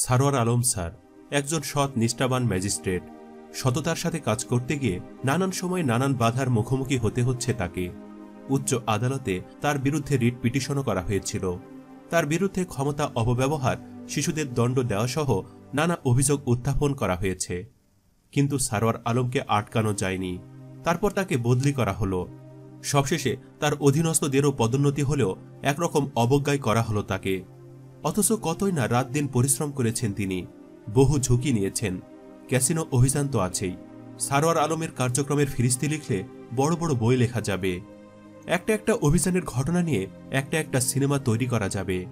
Sarwar Alam sir, একজন সৎ, নিষ্ঠাবান ম্যাজিস্ট্রেট। সততার সাথে কাজ করতে গিয়ে নানান সময় নানান বাধার মুখোমুখি হতে হচ্ছে তাকে। উচ্চ আদালতে তার বিরুদ্ধে রিট পিটিশনও করা হয়েছিল। তার বিরুদ্ধে ক্ষমতা অপব্যবহার, শিশুদের দণ্ড দেওয়া সহ নানা অভিযোগ উত্থাপন করা হয়েছে। কিন্তু সারোয়ার আলমকে আটকানো যায়নি। তারপর তাকে বদলি করা হলো। সবশেষে তার অধীনস্থদেরও পদোন্নতি হলেও একরকম অবজ্ঞায় করা হলো তাকে। অথচ কতই না রাত দিন পরিশ্রম করেছেন তিনি। বহু ঝুঁকি নিয়েছেন। ক্যাসিনো অভিযান তো আছেই। সারোয়ার আলমের কার্যক্রমের ফিরিস্তি লিখলে বড় বড় বই লেখা যাবে। একটা একটা অভিযানের ঘটনা নিয়ে একটা একটা সিনেমা তৈরি করা যাবে।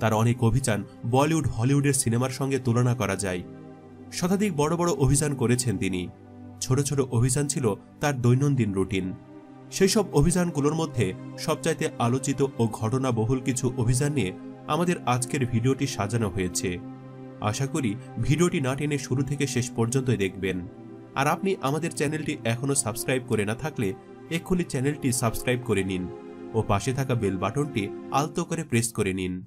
তার অনেক অভিযান বলিউড, হলিউডের সিনেমার সঙ্গে তুলনা করা যায়। শতাধিক বড় বড় অভিযান করেছেন তিনি। ছোট ছোট অভিযান ছিল তার দৈনন্দিন রুটিন। সেই সব অভিযানগুলোর মধ্যে সবচাইতে আলোচিত ও ঘটনাবহুল কিছু অভিযান নিয়ে আমাদের আজকের ভিডিওটি সাজানো হয়েছে। আশা করি ভিডিওটি না টেনে শুরু থেকে শেষ পর্যন্তই দেখবেন। আর আপনি আমাদের চ্যানেলটি এখনও সাবস্ক্রাইব করে না থাকলে এক্ষুনি চ্যানেলটি সাবস্ক্রাইব করে নিন ও পাশে থাকা বেল বাটনটি আলতো করে প্রেস করে নিন।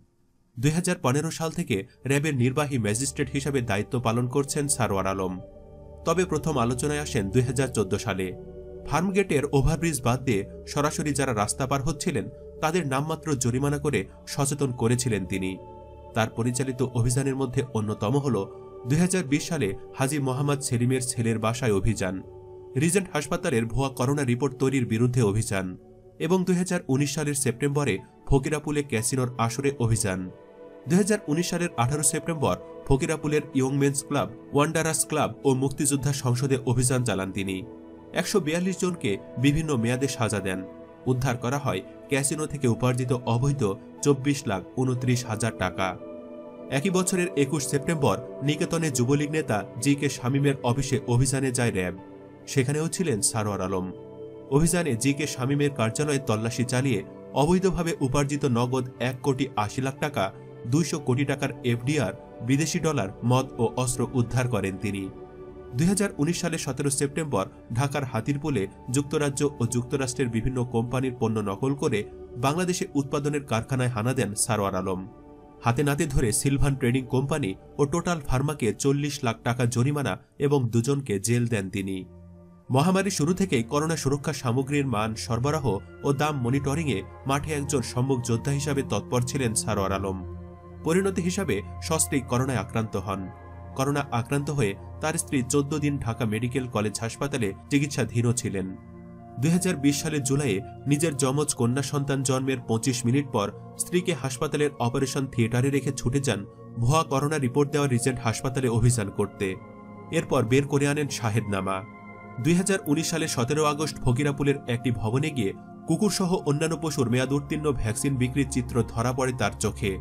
দুই হাজার পনেরো সাল থেকে র্যাবের নির্বাহী ম্যাজিস্ট্রেট হিসাবে দায়িত্ব পালন করছেন সারোয়ার আলম। তবে প্রথম আলোচনায় আসেন দুই হাজার চোদ্দ সালে। ফার্মগেটের ওভারব্রিজ বাদ দিয়ে সরাসরি যারা রাস্তা পার হচ্ছিলেন তাদের নামমাত্র জরিমানা করে সচেতন করেছিলেন তিনি। তার পরিচালিত অভিযানের মধ্যে অন্যতম হল দুই হাজার বিশ সালে হাজি মোহাম্মদ সেলিমের ছেলের বাসায় অভিযান। রিজেন্ট হাসপাতালের ভুয়া করোনা রিপোর্ট তৈরির বিরুদ্ধে অভিযান এবং দুই হাজার উনিশ সালের সেপ্টেম্বরে ফকিরাপুলে ক্যাসিনোর আসরে অভিযান। দুই হাজার উনিশ সালের আঠারো September ফকিরাপুলের young men's club, Wanderers club ও মুক্তিযোদ্ধা সংসদে অভিযান চালান তিনি। একশো বিয়াল্লিশ জনকে বিভিন্ন মেয়াদে সাজা দেন। উদ্ধার করা হয়। ক্যাসিনো থেকে উপার্জিত অবৈধ চব্বিশ লাখ উনত্রিশ হাজার টাকা। একই বছরের একুশ সেপ্টেম্বর নিকেতনে যুবলীগ নেতা জি কে শামীমের অফিসে অভিযানে যায় র্যাব। সেখানেও ছিলেন সারোয়ার আলম। অভিযানে জি কে শামীমের কার্যালয়ে তল্লাশি চালিয়ে অবৈধভাবে উপার্জিত নগদ এক কোটি আশি লাখ টাকা, দুইশো কোটি টাকার এফডিআর, বিদেশি ডলার, মদ ও অস্ত্র উদ্ধার করেন তিনি। দুই সালের সতেরো সেপ্টেম্বর ঢাকার হাতিরপুলে যুক্তরাজ্য ও যুক্তরাষ্ট্রের বিভিন্ন কোম্পানির পণ্য নকল করে বাংলাদেশে উৎপাদনের কারখানায় হানা দেন সারোয়ার আলম। হাতে নাতে ধরে সিলভান ট্রেডিং কোম্পানি ও টোটাল ফার্মাকে চল্লিশ লাখ টাকা জরিমানা এবং দুজনকে জেল দেন তিনি। মহামারী শুরু থেকেই করোনা সুরক্ষা সামগ্রীর মান সরবরাহ ও দাম মনিটরিংয়ে মাঠে একজন সম্মুখ যোদ্ধা হিসাবে তৎপর ছিলেন সারোয়ার আলম। পরিণতি হিসাবে সস্ত্রী করোনায় আক্রান্ত হন। করোনা আক্রান্ত হয়ে তার স্ত্রী চোদ্দ দিন ঢাকা মেডিকেল কলেজ হাসপাতালে চিকিৎসাধীনও ছিলেন। দুই সালের জুলাইয়ে নিজের যমজ কন্যা সন্তান জন্মের পঁচিশ মিনিট পর স্ত্রীকে হাসপাতালের অপারেশন থিয়েটারে রেখে ছুটে যান ভুয়া করোনা রিপোর্ট দেওয়া রিজেন্ট হাসপাতালে অভিযান করতে। এরপর বের করে আনেন শাহেদনামা। দুই হাজার উনিশ সালে সতেরো আগস্ট ফকিরাপুলের একটি ভবনে গিয়ে কুকুরসহ অন্যান্য পশুর মেয়াদ উত্তীর্ণ ভ্যাকসিন বিক্রির চিত্র ধরা পড়ে তার চোখে।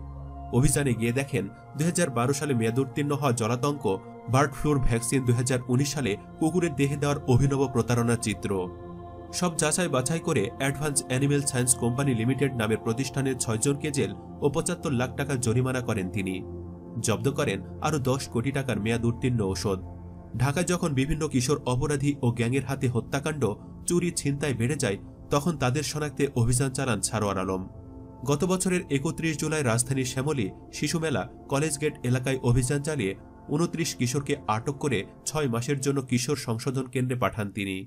অভিযানে গিয়ে দেখেন, দুই হাজার বারো সালে মেয়াদ উত্তীর্ণ হওয়া জলাতঙ্ক বার্ড ফ্লুর ভ্যাকসিন দু হাজার উনিশ সালে কুকুরের দেহে দেওয়ার অভিনব প্রতারণার চিত্র। সব যাচাই বাছাই করে advance animal science company limited নামের প্রতিষ্ঠানের ছয়জনকে জেল ও পঁচাত্তর লাখ টাকা জরিমানা করেন তিনি। জব্দ করেন আরও দশ কোটি টাকার মেয়াদ উত্তীর্ণ ঔষধ। ঢাকায় যখন বিভিন্ন কিশোর অপরাধী ও গ্যাংয়ের হাতে হত্যাকাণ্ড চুরি ছিনতাই বেড়ে যায়, তখন তাদের শনাক্তে অভিযান চালান সারোয়ার আলম। গত বছরের একত্রিশ জুলাই রাজধানীর শ্যামলী শিশু মেলা কলেজ গেট এলাকায় অভিযান চালিয়ে উনত্রিশ কিশোরকে আটক করে ছয় মাসের জন্য কিশোর সংশোধন কেন্দ্রে পাঠান তিনি।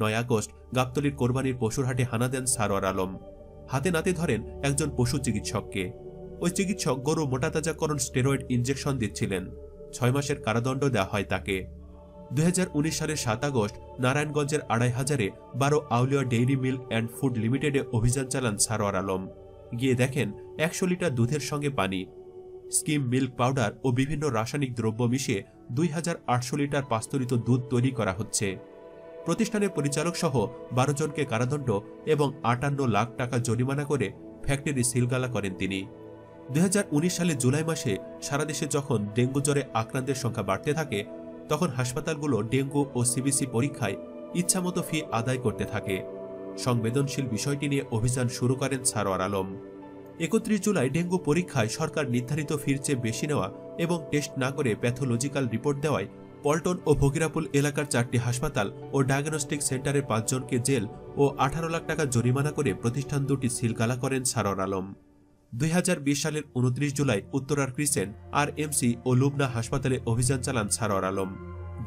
নয় আগস্ট গাবতলির কোরবানির পশুরহাটে হানা দেন সারোয়ার আলম। হাতে নাতে ধরেন একজন পশু চিকিৎসককে। ওই চিকিৎসক গরু মোটাতাজাকরণ স্টেরয়েড ইঞ্জেকশন দিচ্ছিলেন। ছয় মাসের কারাদণ্ড দেওয়া হয় তাকে। দুই হাজার উনিশ সালের সাত আগস্ট নারায়ণগঞ্জের আড়াই হাজারে Baro Aulia dairy mill and food লিমিটেডে অভিযান চালান সারোয়ার আলম। গিয়ে দেখেন একশো লিটার দুধের সঙ্গে পানি। স্কিম মিল্ক পাউডার ও বিভিন্ন রাসায়নিক দ্রব্য মিশিয়ে দুই হাজার আটশো লিটার পাস্তরিত দুধ তৈরি করা হচ্ছে। প্রতিষ্ঠানের পরিচালক সহ বারো জনকে কারাদণ্ড এবং আটান্ন লাখ টাকা জরিমানা করে ফ্যাক্টরি সিলগালা করেন তিনি। দু হাজার উনিশ সালে জুলাই মাসে সারা দেশে যখন ডেঙ্গু জ্বরে আক্রান্তের সংখ্যা বাড়তে থাকে, তখন হাসপাতালগুলো ডেঙ্গু ও সিবিসি পরীক্ষায় ইচ্ছামতো ফি আদায় করতে থাকে। সংবেদনশীল বিষয়টি নিয়ে অভিযান শুরু করেন সারোয়ার আলম। একত্রিশ জুলাই ডেঙ্গু পরীক্ষায় সরকার নির্ধারিত ফির চেয়ে বেশি নেওয়া এবং টেস্ট না করে প্যাথোলজিক্যাল রিপোর্ট দেওয়ায় পল্টন ও ফকিরাপুল এলাকার চারটি হাসপাতাল ও ডায়াগনস্টিক সেন্টারের পাঁচজনকে জেল ও আঠারো লাখ টাকা জরিমানা করে প্রতিষ্ঠান দুটি সিলগালা করেন সারোয়ার আলম। দুই হাজার বিশ সালের উনত্রিশ জুলাই উত্তরার ক্রিসেন্ট আর এমসি ও লুবনা হাসপাতালে অভিযান চালান সারোয়ার আলম।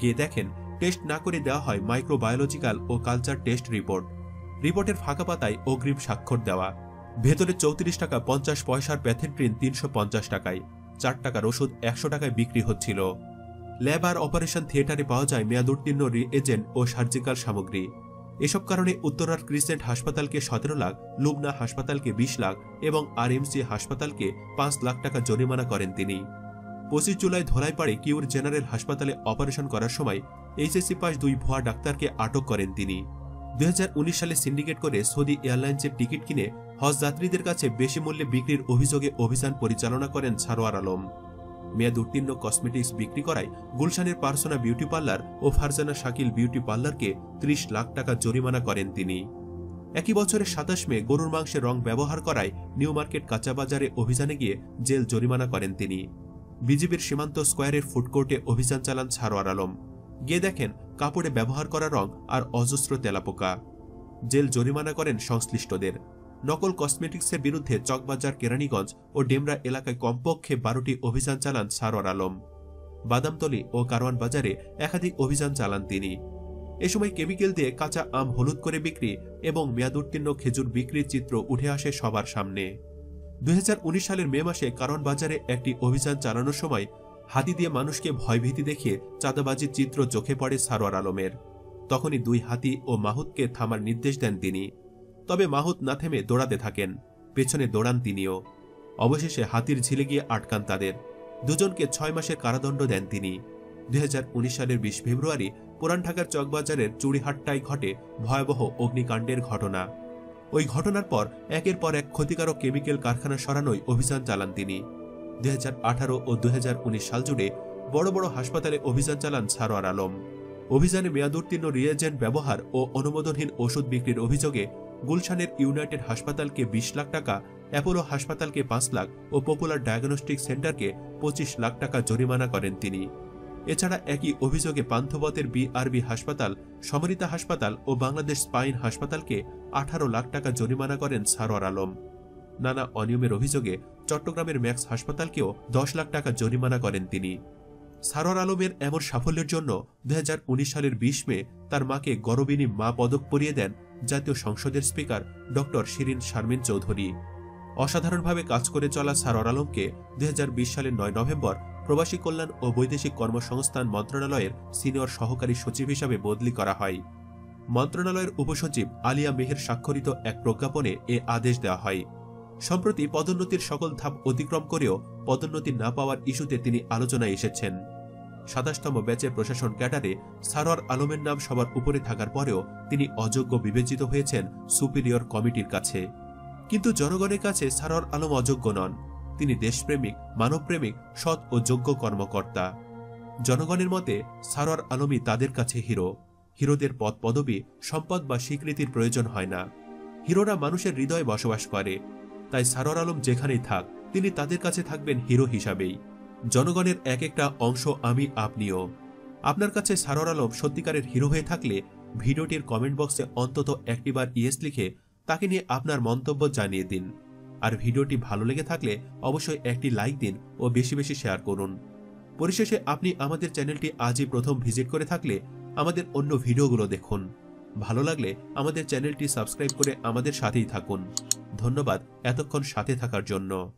গিয়ে দেখেন, টেস্ট না করে দেওয়া হয় মাইক্রোবায়োলজিক্যাল ও কালচার টেস্ট রিপোর্ট। রিপোর্টের ফাঁকা পাতায় অগ্রিম স্বাক্ষর দেওয়া। ভেতরে চৌত্রিশ টাকা পঞ্চাশ পয়সার প্যাথেন্ট্রিন তিনশো পঞ্চাশ টাকায়। চার টাকার ওষুধ একশো টাকায় বিক্রি হচ্ছিল। ল্যাব আর অপারেশন থিয়েটারে পাওয়া যায় মেয়াদোত্তীর্ণ এজেন্ট ও সার্জিক্যাল সামগ্রী। এসব কারণে উত্তরার ক্রিসেন্ট হাসপাতালকে সতেরো লাখ লুবনা হাসপাতালকে বিশ লাখ এবং আরএমসি হাসপাতালকে পাঁচ লাখ টাকা জরিমানা করেন তিনি। পঁচিশ জুলাই ধলাইপাড়ে কিউর জেনারেল হাসপাতালে অপারেশন করার সময় এইচএসসি পাস দুই ভুয়া ডাক্তারকে আটক করেন তিনি। দু হাজার উনিশ সালে সিন্ডিকেট করে সৌদি এয়ারলাইন্সের টিকিট কিনে হজ যাত্রীদের কাছে বেশি মূল্যে বিক্রির অভিযোগে অভিযান পরিচালনা করেন সারোয়ার আলম। মেয়াদ উত্তীর্ণ কসমেটিক্স বিক্রি করায় গুলশানের পার্সোনা বিউটি পার্লার ও ফারজানা শাকিল বিউটি পার্লারকে ত্রিশ লাখ টাকা জরিমানা করেন তিনি। একই বছরের সাতাশ মে গরুর মাংসের রং ব্যবহার করায় নিউ মার্কেট কাঁচাবাজারে অভিযানে গিয়ে জেল জরিমানা করেন তিনি। বিজিবির সীমান্ত স্কোয়ারের ফুডকোর্টে অভিযান চালান ছারোয়ার আলম। গিয়ে দেখেন কাপড়ে ব্যবহার করা রং আর অজস্র তেলাপোকা। জেল জরিমানা করেন সংশ্লিষ্টদের। নকল কসমেটিক্সের বিরুদ্ধে চকবাজার, কেরানীগঞ্জ ও ডেমরা এলাকায় কমপক্ষে বারোটি অভিযান চালান সারোয়ার আলম। বাদামতলি ও কারওয়ান বাজারে একাধিক অভিযান চালান তিনি। এ সময় কেমিক্যাল দিয়ে কাঁচা আম হলুদ করে বিক্রি এবং মেয়াদোত্তীর্ণ খেজুর বিক্রির চিত্র উঠে আসে সবার সামনে। দুই হাজার উনিশ সালের মে মাসে কারণ বাজারে একটি অভিযান চালানোর সময় হাতি দিয়ে মানুষকে ভয়ভীতি দেখিয়ে চাঁদাবাজির চিত্র চোখে পড়ে সারোয়ার আলমের। তখনই দুই হাতি ও মাহুতকে থামার নির্দেশ দেন তিনি। তবে মাহুত না থেমে দৌড়াতে থাকেন, পেছনে দৌড়ান তিনিও। অবশেষে হাতির ঝিলে গিয়ে আটকান তাদের। দুজনকে ছয় মাসের কারাদণ্ড দেন তিনি। দুই হাজার উনিশ সালের বিশ ফেব্রুয়ারি পুরান ঢাকার চকবাজারের চুড়িহাট্টায় ঘটে ভয়াবহ অগ্নিকাণ্ডের ঘটনা। ওই ঘটনার পর একের পর এক ক্ষতিকারক কেমিক্যাল কারখানা সরানোই অভিযান চালান তিনি। দুই হাজার আঠারো ও দুই সাল জুড়ে বড় বড় হাসপাতালে অভিযান চালান সারোয়ার আলম। অভিযানে মেয়াদোত্তীর্ণ রিয়েজেন্ট ব্যবহার ও অনুমোদনহীন ওষুধ বিক্রির অভিযোগে গুলশানের ইউনাইটেড হাসপাতালকে বিশ লাখ টাকা, অ্যাপোলো হাসপাতালকে পাঁচ লাখ ও পপুলার ডায়াগনস্টিক সেন্টারকে পঁচিশ লাখ টাকা জরিমানা করেন তিনি। এছাড়া একই অভিযোগে পান্থবতের বিআরবি হাসপাতাল, সমরিতা হাসপাতাল ও বাংলাদেশ স্পাইন হাসপাতালকে আঠারো লাখ টাকা জরিমানা করেন সারোয়ার আলম। নানা অনিয়মের অভিযোগে চট্টগ্রামের ম্যাক্স হাসপাতালকেও দশ লাখ টাকা জরিমানা করেন তিনি। সারোয়ার আলমের এমন সাফল্যের জন্য দুই হাজার উনিশ সালের বিশ মে তার মাকে গরবিনী মা পদক পরিয়ে দেন জাতীয় সংসদের স্পিকার ড শিরিন শারমিন চৌধুরী। অসাধারণভাবে কাজ করে চলা সারোয়ার আলমকে দুই হাজার বিশ সালের নয় নভেম্বর প্রবাসী কল্যাণ ও বৈদেশিক কর্মসংস্থান মন্ত্রণালয়ের সিনিয়র সহকারী সচিব হিসাবে বদলি করা হয়। মন্ত্রণালয়ের উপসচিব আলিয়া মেহের স্বাক্ষরিত এক প্রজ্ঞাপনে এ আদেশ দেওয়া হয়। সম্প্রতি পদোন্নতির সকল ধাপ অতিক্রম করেও পদোন্নতি না পাওয়ার ইস্যুতে তিনি আলোচনায় এসেছেন। সাতাশতম ব্যাচের প্রশাসন ক্যাডারে সারোয়ার আলমের নাম সবার উপরে থাকার পরেও তিনি অযোগ্য বিবেচিত হয়েছেন সুপিরিয়র কমিটির কাছে। কিন্তু জনগণের কাছে সারোয়ার আলম অযোগ্য নন। তিনি দেশপ্রেমিক, মানবপ্রেমিক, সৎ ও যোগ্য কর্মকর্তা। জনগণের মতে সারোয়ার আলমই তাদের কাছে হিরো। হিরোদের পদ পদবি সম্পদ বা স্বীকৃতির প্রয়োজন হয় না। হিরোরা মানুষের হৃদয়ে বসবাস করে। তাই সারোয়ার আলম যেখানেই থাক, তিনি তাদের কাছে থাকবেন হিরো হিসাবেই। জনগণের এক একটা অংশ আমি, আপনিও। আপনার কাছে সারোয়ার আলম সত্যিকারের হিরো হয়ে থাকলে ভিডিওটির কমেন্ট বক্সে অন্তত একটিবার ইয়েস লিখে তাকে নিয়ে আপনার মন্তব্য জানিয়ে দিন। আর ভিডিওটি ভালো লেগে থাকলে অবশ্যই একটি লাইক দিন ও বেশি বেশি শেয়ার করুন। পরিশেষে আপনি আমাদের চ্যানেলটি আজই প্রথম ভিজিট করে থাকলে আমাদের অন্য ভিডিওগুলো দেখুন। ভালো লাগলে আমাদের চ্যানেলটি সাবস্ক্রাইব করে আমাদের সাথেই থাকুন। ধন্যবাদ এতক্ষণ সাথে থাকার জন্য।